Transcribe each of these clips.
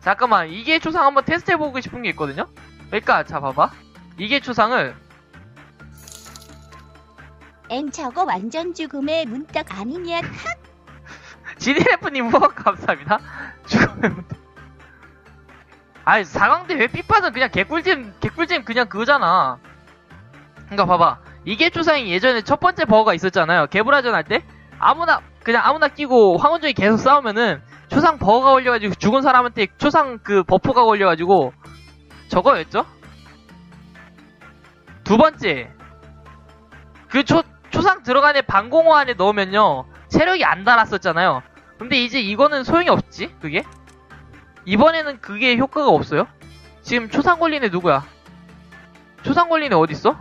잠깐만 이게 초상 한번 테스트 해보고 싶은 게 있거든요? 그러니까 자 봐봐. 이게 초상을 엠 저거 완전 죽음의 문떡 아니냐? 지디래프님 후원 감사합니다. 죽음의 문턱. 아니 4강대 왜 삐빠는 그냥 개꿀잼 개꿀잼 그냥 그거잖아. 그니까 봐봐. 이게 초상이 예전에 첫 번째 버거가 있었잖아요. 개불화전 할 때? 아무나 그냥 아무나 끼고 황혼종이 계속 싸우면은 초상 버거가 걸려가지고 죽은 사람한테 초상 그 버프가 걸려가지고 저거였죠? 두 번째. 그 초, 초상 들어간에 방공호 안에 넣으면요 체력이 안 달았었잖아요. 근데 이제 이거는 소용이 없지 그게? 이번에는 그게 효과가 없어요? 지금 초상 걸린 애 누구야? 초상 걸린 애 어딨어?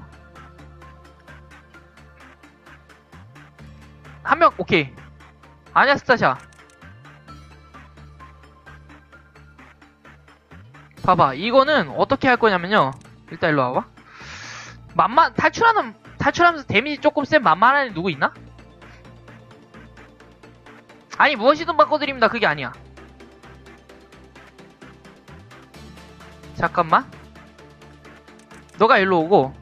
한 명 오케이. 아니야 스타샤 봐봐 이거는 어떻게 할 거냐면요. 일단 일로 와봐. 만만 탈출하는 탈출하면서 데미지 조금 센 만만한 애 누구 있나? 아니 무엇이든 바꿔드립니다. 그게 아니야. 잠깐만. 너가 일로 오고.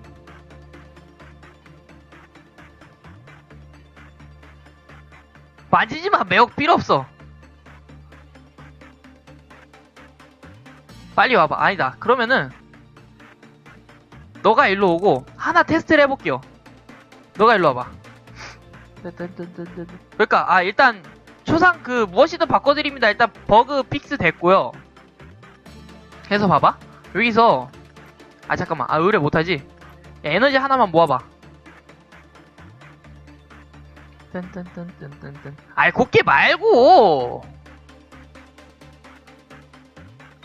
만지지마. 매혹 필요 없어 빨리 와봐. 아니다. 그러면은 너가 일로 오고 하나 테스트를 해볼게요. 너가 일로 와봐. 그러니까 아 일단 초상 그 무엇이든 바꿔드립니다. 일단 bug fix 됐고요. 해서 봐봐. 여기서 아 잠깐만. 아 의뢰 못하지? 야, 에너지 하나만 모아봐. 아이 곱게 말고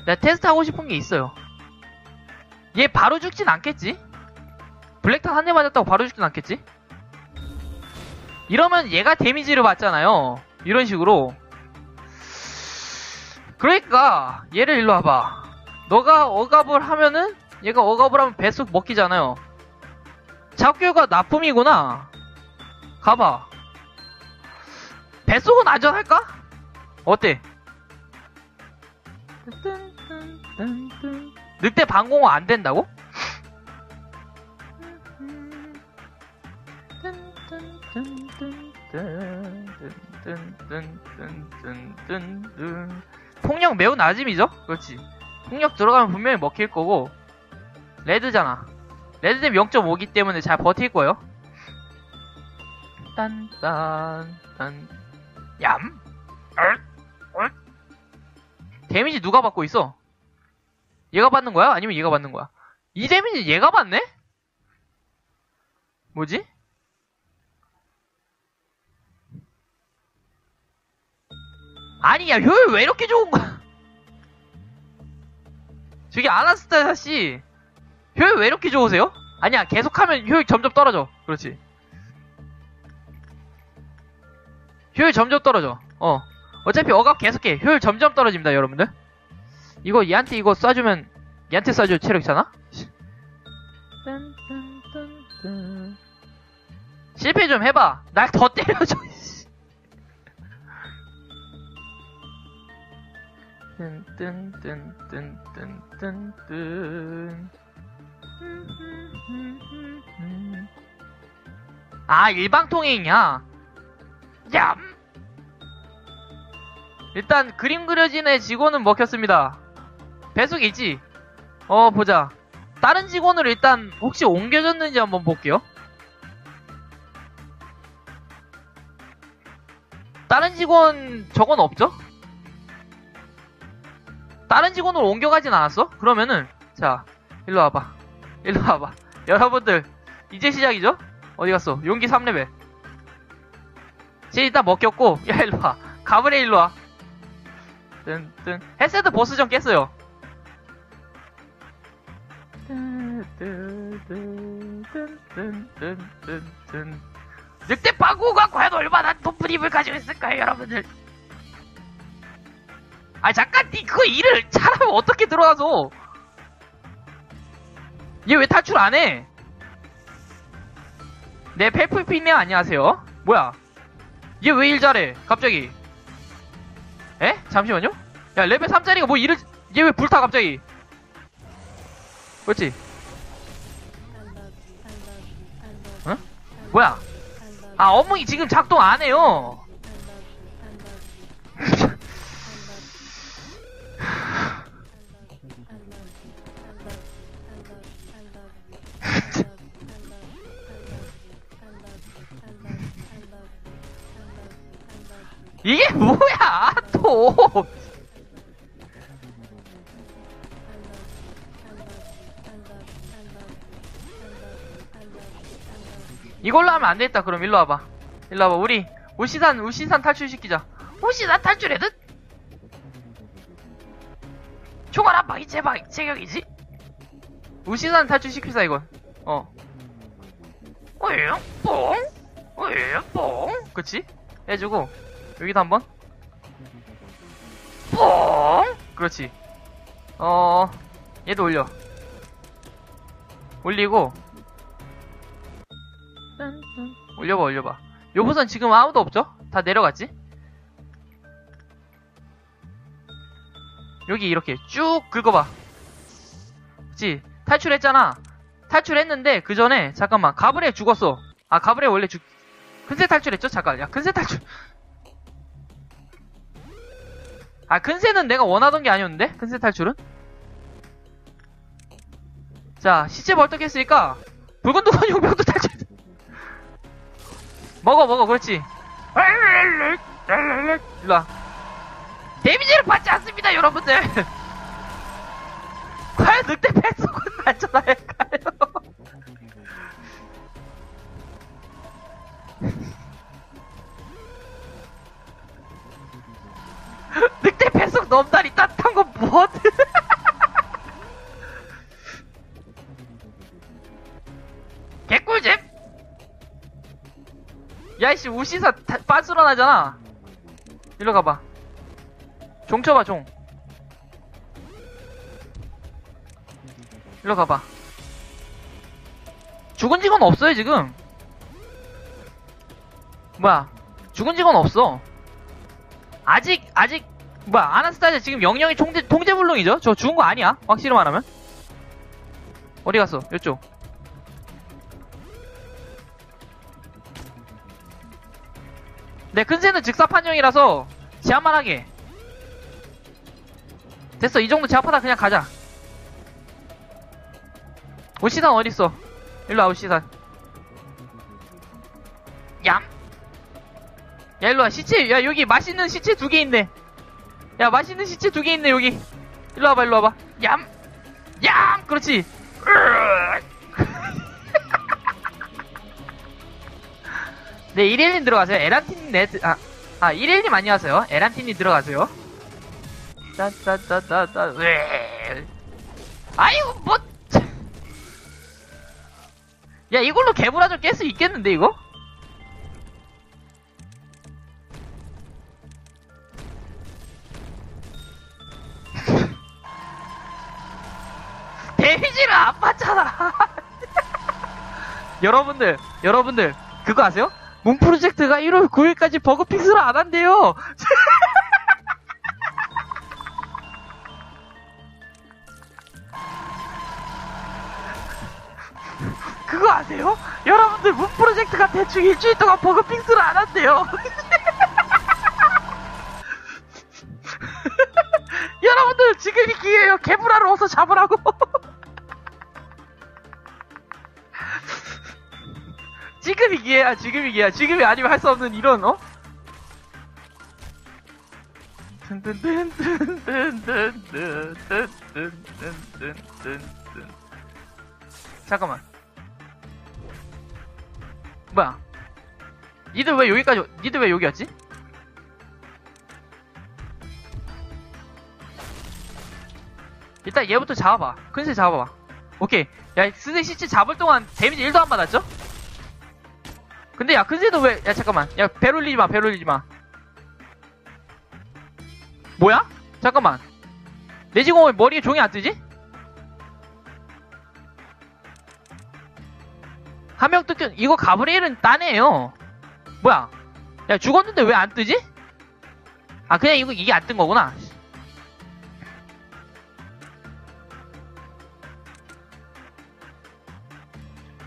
내가 테스트 하고 싶은 게 있어요 얘 바로 죽진 않겠지? 블랙탄 한 대 맞았다고 바로 죽진 않겠지? 이러면 얘가 데미지를 받잖아요 이런 식으로 그러니까 얘를 일로 와봐 너가 억압을 하면은 얘가 억압을 하면 배속 먹히잖아요 잡교가 나쁨이구나 가봐 배속은 안전할까? 어때? 늑대 방공호 안 된다고? 폭력 매우 낮음이죠? 그렇지. 폭력 들어가면 분명히 먹힐 거고 red잖아. red 되면 0.5기 때문에 잘 버틸 거예요. 딴딴 딴 얌. 데미지 누가 받고 있어? 얘가 받는 거야? 아니면 얘가 받는 거야? 이 데미지 얘가 받네? 뭐지? 아니 야 효율 왜 이렇게 좋은 거야? 저기 아나스타샤 씨 효율 왜 이렇게 좋으세요? 아니야 계속하면 효율 점점 떨어져 그렇지 효율 점점 떨어져 어 어차피 억압 계속해. 효율 점점 떨어집니다 여러분들. 이거 얘한테 이거 쏴주면 얘한테 쏴줘 체력 있잖아? 실패 좀 해봐. 날 더 때려줘 씨. 뜬뜬뜬뜬뜬뜬뜬 아 일방통행이야. 얌 일단 그림 그려진 애 직원은 먹혔습니다 배속 있지? 어 보자 다른 직원을 일단 혹시 옮겨졌는지 한번 볼게요 다른 직원 저건 없죠? 다른 직원으로 옮겨가진 않았어? 그러면은 자 일로 와봐 일로 와봐 여러분들 이제 시작이죠? 어디 갔어? 용기 3레벨 쟤 일단 먹혔고 야 일로 와 가브레 일로 와 뜬뜬. 헤세드 보스전 깼어요. 늑대 방구가 과연 얼마나 높은 힘을 가지고 있을까요 여러분들? 아 잠깐 니 그거 일을 잘하면 어떻게 들어가서? 얘 왜 탈출 안해? 네 페프피네 안녕하세요. 뭐야? 얘 왜 일 잘해? 갑자기 에? 잠시만요 야 레벨 3짜리가 뭐 일을 얘왜 불타 갑자기? 그렇지? 응? 뭐야? 아 어묵이 지금 작동 안 해요. 이게 뭐야 또? 이걸로 하면 안 되겠다. 그럼 일로 와봐. 일로 와봐. 우리 울시산 울시산 탈출시키자. 울시산 탈출해듯? 총알 한 방이 제방 제격이지? 울시산 탈출시키자 이건. 어. 어예요? 뽕? 어예요? 뽕? 그치? 해주고 여기도 한번. 뽕? 그렇지. 어 얘도 올려. 올리고 올려봐 올려봐 요부선 지금 아무도 없죠? 다 내려갔지? 여기 이렇게 쭉 긁어봐 그치 탈출했잖아 탈출했는데 그 전에 잠깐만 가브레 죽었어 아 가브레 원래 죽 큰새 탈출했죠? 잠깐 야 큰새 탈출 아 큰새는 내가 원하던 게 아니었는데? 큰새 탈출은? 자 시체 벌떡했으니까 붉은 두건 용병도 탈출. 먹어 먹어 그렇지. 일로와. 데미지를 받지 않습니다 여러분들. 과연 늑대 뱃속은 안전할까요 넘다리 따뜻한 건 뭐든. 개꿀잼? 야이씨 우시사 다- 빤스런하잖아. 일로 가봐. 종 쳐봐 종. 일로 가봐. 죽은 직원 없어요 지금. 뭐야? 죽은 직원 없어. 아직 아직 뭐야 아나스타자 지금 영영이 통제 통제불능이죠 저 죽은 거 아니야 확실히 말하면 어디 갔어 이쪽 네, 큰새는 즉사 판정이라서 제한만 하게. 됐어, 이 정도 제압하다 그냥 가자. 오시산 어딨어? 일로 와, 오시산. 얌! 야, 일로 와, 시체, 야, 여기 맛있는 시체 두 개 있네. 야, 맛있는 시체 두 개 있네, 여기. 일로 와봐, 일로 와봐. 얌! 얌! 그렇지. 네, 1일님 들어가세요. 에란틴 네드, 아, 아, 1일님 안녕하세요. 에란틴님 들어가세요. 따따따따따, 왜. 아이고, 뭐. 참. 야, 이걸로 개불아좀 깰 수 있겠는데, 이거? 여러분들, 여러분들, 그거 아세요? 문 프로젝트가 1월 9일까지 버그 픽스를 안 한대요. 그거 아세요? 여러분들 문 프로젝트가 대충 일주일 동안 버그 픽스를 안 한대요. 여러분들 지금이 기회예요. 개불화를 어서 잡으라고. 지금이 기회야 아, 지금이 기회야 지금이 아니면 할 수 없는 이런 어? 잠깐만 뭐야 니들 왜 여기까지 니들 왜 여기 왔지? 일단 얘부터 잡아봐 큰새 잡아봐 오케이 야 스네시치 잡을 동안 데미지 1도 안 받았죠? 근데 야 근세도 왜 야 잠깐만. 야배 올리지 마배 올리지 마. 뭐야? 잠깐만. 내지공 왜 머리에 종이 안 뜨지? 한 명 뜯겨 이거 가브리엘은 따네요. 뭐야? 야 죽었는데 왜 안 뜨지? 아 그냥 이거 이게 안 뜬 거구나.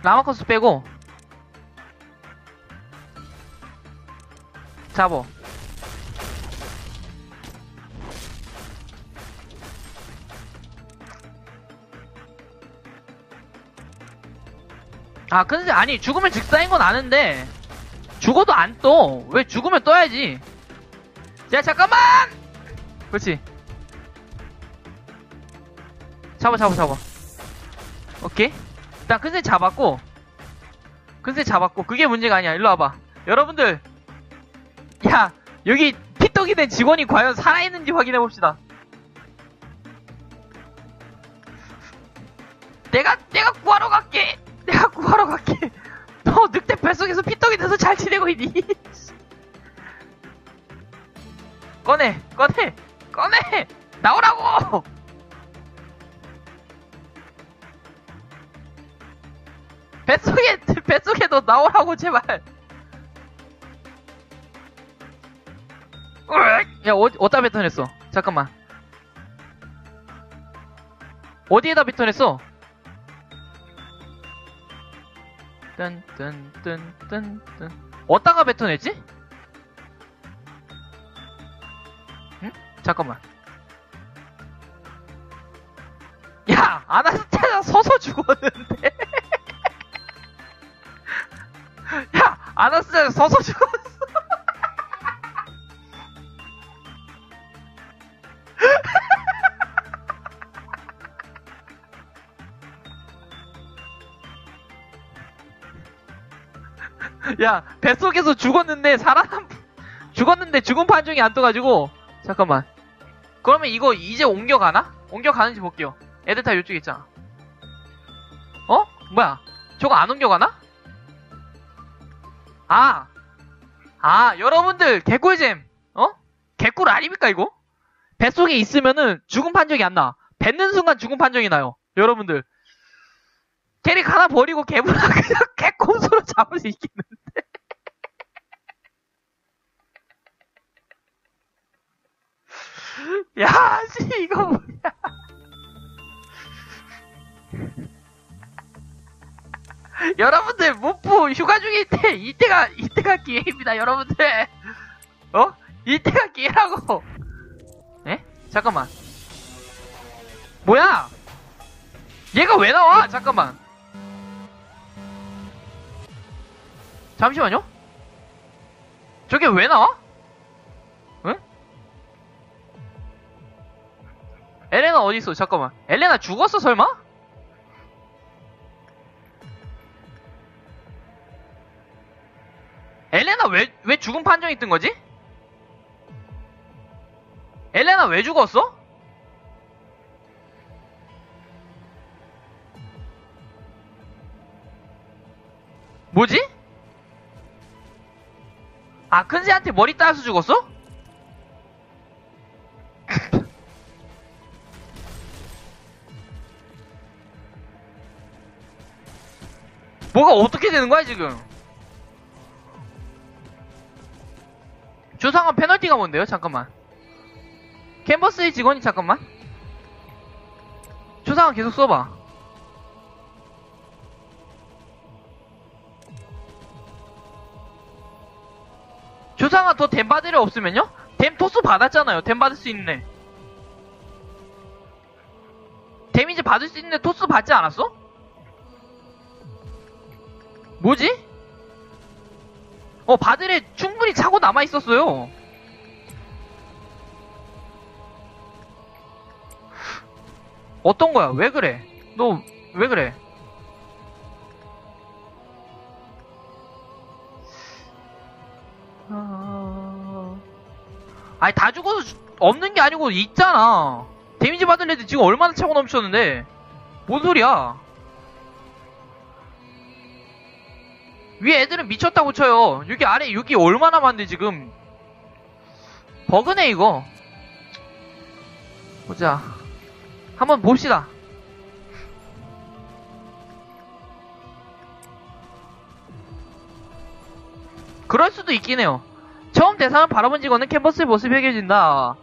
라마커스 빼고. 잡어. 아 근데 아니 죽으면 즉사인 건 아는데 죽어도 안 떠. 왜 죽으면 떠야지. 야 잠깐만! 그렇지. 잡아 잡아 잡아. 오케이. 일단 큰새 잡았고 큰새 잡았고 그게 문제가 아니야. 일로 와봐. 여러분들 야 여기 피떡이 된 직원이 과연 살아있는지 확인해 봅시다. 내가 내가 구하러 갈게. 내가 구하러 갈게. 너 늑대 뱃속에서 피떡이 돼서 잘 지내고 있니? 꺼내 꺼내 꺼내! 나오라고! 뱃속에 뱃속에 너 나오라고 제발 야 어디 어디다 뱉어냈어? 잠깐만. 어디에다 뱉어냈어? 뜬뜬뜬뜬뜬. 어디다가 뱉어냈지? 응? 잠깐만. 야 아나스타자 서서 죽었는데? 야 아나스타자 서서 죽었어 야 뱃속에서 죽었는데 살아남 죽었는데 죽은 판정이 안 떠가지고 잠깐만 그러면 이거 이제 옮겨가나? 옮겨가는지 볼게요 애들 다 이쪽에 있잖아 어? 뭐야 저거 안 옮겨가나? 아, 아, 여러분들, 개꿀잼, 어? 개꿀 아닙니까, 이거? 뱃속에 있으면은 죽은 판정이 안 나. 뱉는 순간 죽은 판정이 나요. 여러분들. 캐릭 하나 버리고 개불 그냥 개꼼수로 잡을 수 있겠는데. 야, 씨, 이거 뭐야. 여러분들 무프 휴가 중일 때 이때가 이때가 기회입니다 여러분들. 어? 이때가 기회라고. 에? 잠깐만. 뭐야? 얘가 왜 나와? 잠깐만 잠시만요 저게 왜 나와 응 엘레나 어디 있어 잠깐만 엘레나 죽었어 설마 엘레나 왜, 왜 죽은 판정이 뜬 거지? 엘레나 왜 죽었어? 뭐지? 아, 큰새한테 머리 따서 죽었어? 뭐가 어떻게 되는 거야, 지금? 조상한 페널티가 뭔데요? 잠깐만. 캔버스의 직원이 잠깐만. 조상한 계속 써봐. 조상아 더 댐 받을 일 없으면요? 댐 토스 받았잖아요. 댐 받을 수 있네. 데미지 받을 수 있는데 토스 받지 않았어? 뭐지? 어, 바들에 충분히 차고 남아 있었어요. 어떤 거야? 왜 그래? 너 왜 그래? 아니 다 죽어서 주- 없는 게 아니고 있잖아. 데미지 받은 애들 지금 얼마나 차고 넘쳤는데 뭔 소리야? 위에 애들은 미쳤다고 쳐요. 여기 아래 여기 얼마나 많은데 지금 버그네 이거. 보자. 한번 봅시다. 그럴 수도 있긴 해요. 처음 대상을 바라본 직원은 캔버스의 모습이 해결진다.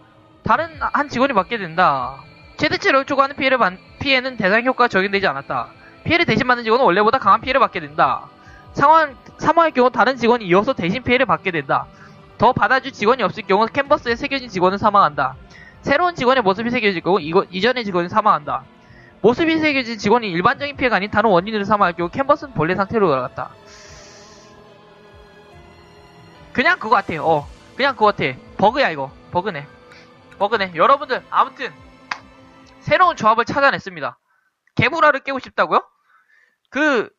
다른 한 직원이 맡게 된다. 최대치로 요구하는 피해를 반- 피해는 대상 효과가 적용되지 않았다. 피해를 대신 받는 직원은 원래보다 강한 피해를 받게 된다. 상황, 사망의 경우 다른 직원이 이어서 대신 피해를 받게 된다. 더 받아줄 직원이 없을 경우 캔버스에 새겨진 직원은 사망한다. 새로운 직원의 모습이 새겨질 경우 이거, 이전의 직원은 사망한다. 모습이 새겨진 직원이 일반적인 피해가 아닌 다른 원인으로 사망할 경우 캔버스는 본래 상태로 돌아갔다. 그냥 그거 같아. 어, 그냥 그거 같아. 버그야 이거. 버그네. 버그네. 여러분들 아무튼 새로운 조합을 찾아냈습니다. 개구라를 깨고 싶다고요? 그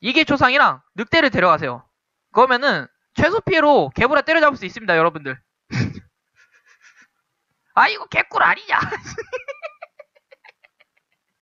이게 조상이랑 늑대를 데려가세요. 그러면은 최소 피해로 개구라 때려잡을 수 있습니다, 여러분들. 아 이거 개꿀 아니냐?